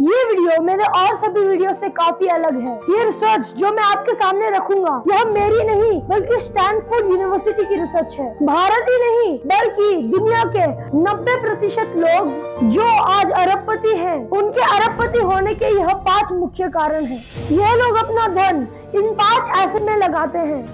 ये वीडियो मेरे और सभी वीडियो से काफ़ी अलग है. ये रिसर्च जो मैं आपके सामने रखूँगा यह मेरी नहीं बल्कि स्टैनफोर्ड यूनिवर्सिटी की रिसर्च है. भारत ही नहीं बल्कि दुनिया के 90 प्रतिशत लोग जो आज अरबपति हैं, उनके अरबपति होने के यह पाँच मुख्य कारण हैं। यह लोग अपना धन इन पाँच ऐसे में लगाते हैं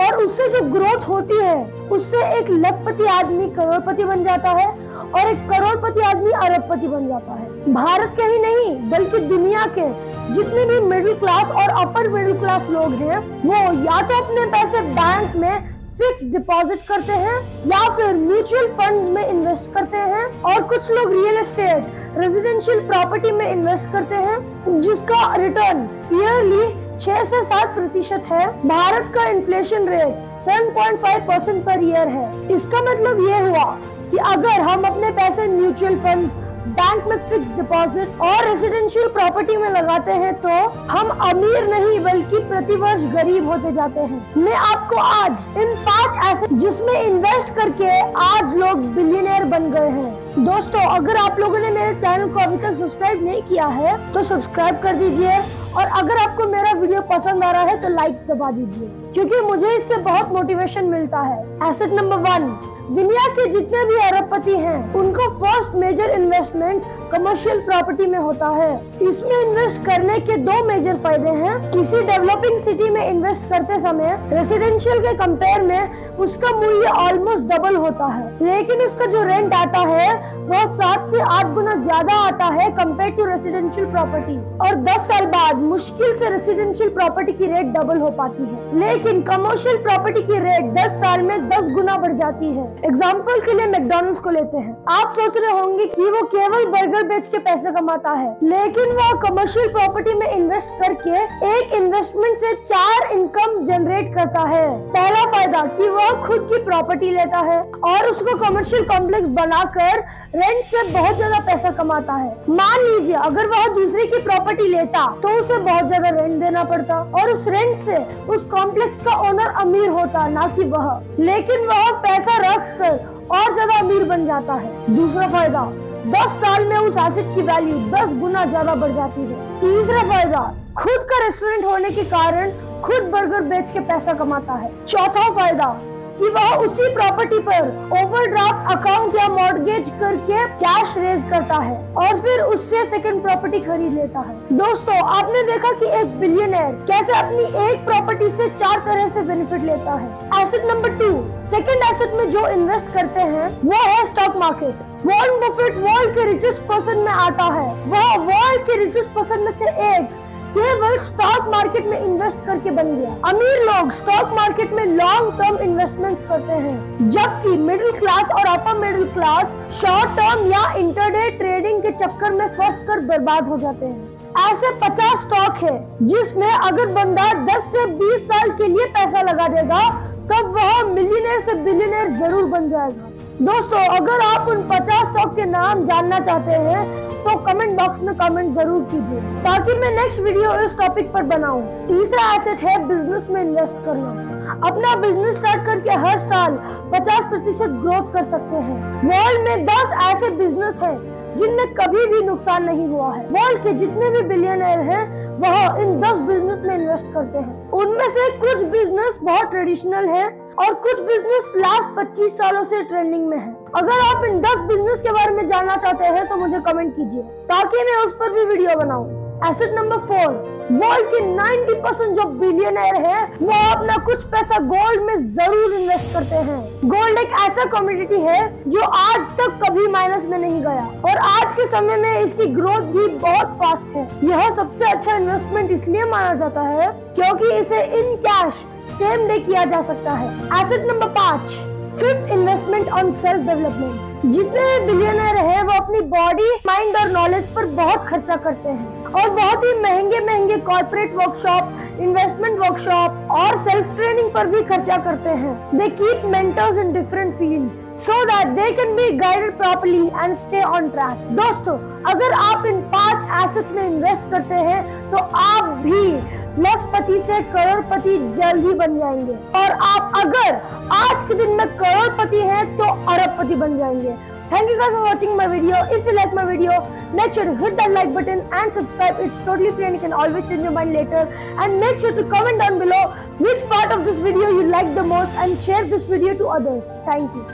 और उससे जो ग्रोथ होती है उससे एक लखपति आदमी करोड़पति बन जाता है और एक करोड़पति आदमी अरबपति बन जाता है। भारत के ही नहीं, बल्कि दुनिया के। जितने भी मिडिल क्लास और अपर मिडिल क्लास लोग हैं, वो या तो अपने पैसे बैंक में फिक्स डिपॉजिट करते हैं, या फिर म्यूचुअल फंड्स में इन्वेस्ट करते हैं, और कुछ लोग रियल एस्टेट रेजिडेंशियल प्रॉपर्टी में इन्वेस्ट करते हैं, जिसका रिटर्न ईयरली छह से सात प्रतिशत है। भारत का inflation rate 7.5 percent per year है। इसका मतलब ये हुआ कि अगर हम अपने पैसे म्यूचुअल फंड्स, बैंक में फिक्स डिपॉजिट और रेसिडेंशियल प्रॉपर्टी में लगाते हैं तो हम अमीर नहीं, बल्कि प्रतिवर्ष गरीब होते जाते हैं। मैं आपको आज इन पाँच ऐसे, जिसमें इन्वेस्ट करके आज लोग बिलियनर बन गए हैं। दोस्तों, अगर आप लोगों ने मेरे चैनल को अभी तक सब्सक्राइब नहीं किया है तो सब्सक्राइब कर दीजिए और अगर आपको मेरा वीडियो पसंद आ रहा है तो लाइक दबा दीजिए, क्योंकि मुझे इससे बहुत मोटिवेशन मिलता है। एसेट नंबर वन दुनिया के जितने भी अरबपति हैं, उनको first major investment commercial property में होता है। इसमें इन्वेस्ट करने के दो मेजर फ़ायदे हैं। किसी डेवलपिंग सिटी में इन्वेस्ट करते समय रेसिडेंशियल के कंपेयर में उसका मूल्य ऑलमोस्ट डबल होता है। लेकिन उसका जो रेंट आता है, वह सात से आठ गुना ज़्यादा आता है कंपेयर टू रेसिडेंशियल प्रॉपर्टी और दस साल बाद मुश्किल से रेसिडेंशियल प्रॉपर्टी की रेट डबल हो पाती है। लेकिन कमर्शियल प्रॉपर्टी की रेट दस साल में दस गुना बढ़ जाती है। एग्ज़ाम्पल के लिए मैकडोनल्ड को लेते हैं। आप सोच रहे होंगे कि वो केवल बर्गर बेच के पैसे कमाता है। लेकिन वो कमर्शियल प्रॉपर्टी में इन्वेस्ट करके एक इन्वेस्टमेंट से चार इनकम जनरेट करता है। पहला फ़ायदा कि वह खुद की प्रॉपर्टी लेता है और उसको कमर्शियल कॉम्प्लेक्स बनाकर रेंट से बहुत ज़्यादा पैसा कमाता है। मान लीजिए, अगर वह दूसरे की प्रॉपर्टी लेता तो उसे बहुत ज़्यादा रेंट देना पड़ता और उस रेंट से उस कॉम्प्लेक्स का ओनर अमीर होता, ना कि वह। लेकिन वह पैसा रख कर और ज़्यादा अमीर बन जाता है। दूसरा फ़ायदा 10 साल में उस एसेट की वैल्यू 10 गुना ज़्यादा बढ़ जाती है। तीसरा फ़ायदा, खुद का रेस्टोरेंट होने के कारण खुद बर्गर बेच के पैसा कमाता है। चौथा फ़ायदा, कि वह उसी प्रॉपर्टी पर ओवरड्राफ्ट अकाउंट या मॉर्गेज करके कैश रेज करता है और फिर उससे सेकंड प्रॉपर्टी खरीद लेता है। दोस्तों, आपने देखा कि एक बिलियनर कैसे अपनी एक प्रॉपर्टी से चार तरह से बेनिफिट लेता है? Asset number two second asset में जो इन्वेस्ट करते हैं, वो है stock market Warren Buffett world के रिचेस्ट पर्सन में आता है। वह वर्ल्ड के रिचेस्ट पर्सन में से एक केवल स्टॉक मार्केट में इन्वेस्ट करके बन गया। अमीर लोग स्टॉक मार्केट में लॉन्ग टर्म इन्वेस्टमेंट्स करते हैं, जबकि मिडिल क्लास और upper middle class short term या इंटरडे ट्रेडिंग के चक्कर में फंस कर बर्बाद हो जाते हैं। ऐसे 50 स्टॉक है, जिसमें अगर बंदा 10 से 20 साल के लिए पैसा लगा देगा, तब वह मिलीनियर से बिलियनर ज़रूर बन जाएगा। दोस्तों, अगर आप उन 50 स्टॉक के नाम जानना चाहते हैं तो कमेंट बॉक्स में कमेंट ज़रूर कीजिए, ताकि मैं नेक्स्ट वीडियो इस टॉपिक पर बनाऊँ। तीसरा एसेट है बिज़नेस में इन्वेस्ट करना अपना बिज़नेस स्टार्ट करके हर साल 50 प्रतिशत ग्रोथ कर सकते हैं वर्ल्ड में 10 ऐसे बिज़नेस हैं जिनमें कभी भी नुकसान नहीं हुआ है। वर्ल्ड के जितने भी बिलियनर हैं, वह इन 10 बिज़नेस में इन्वेस्ट करते हैं। उनमें से कुछ बिज़नेस बहुत ट्रेडिशनल है और कुछ बिज़नेस लास्ट 25 सालों से ट्रेंडिंग में है। अगर आप इन 10 बिज़नेस के बारे में जानना चाहते हैं तो मुझे कमेंट कीजिए, ताकि मैं उस पर भी वीडियो बनाऊँ। एसेट नंबर फोर वर्ल्ड के 90 परसेंट जो बिलियनर है, वो अपना कुछ पैसा गोल्ड में ज़रूर इन्वेस्ट करते हैं। गोल्ड एक ऐसा कम्युनिटी है जो आज तक कभी माइनस में नहीं गया। और आज के समय में इसकी ग्रोथ भी बहुत फास्ट है। यह सबसे अच्छा इन्वेस्टमेंट इसलिए माना जाता है क्योंकि इसे इन कैश सेम डे किया जा सकता है। एसेट नंबर पाँच fifth investment on self development जितने भी बिलियनर है, वो अपनी बॉडी माइंड और नॉलेज पर बहुत खर्चा करते हैं। और बहुत ही महँगे महँगे कॉर्पोरेट वर्कशॉप इन्वेस्टमेंट वर्कशॉप और सेल्फ ट्रेनिंग पर भी खर्चा करते हैं। They keep mentors in different fields so that they can be guided properly and stay on track दोस्तों, अगर आप इन पाँच एसेट्स में इन्वेस्ट करते हैं तो आप भी लख से करोड़पति जल्द ही बन जाएँगे। और आप अगर आज के दिन में करोड़पति हैं तो अरबपति बन जाएँगे। Thank you for watching my video if you like my video make sure hit that like button and subscribe it's totally free and can always change your mind later and make sure to comment down below which part of this video you like the most and share this video to others thank you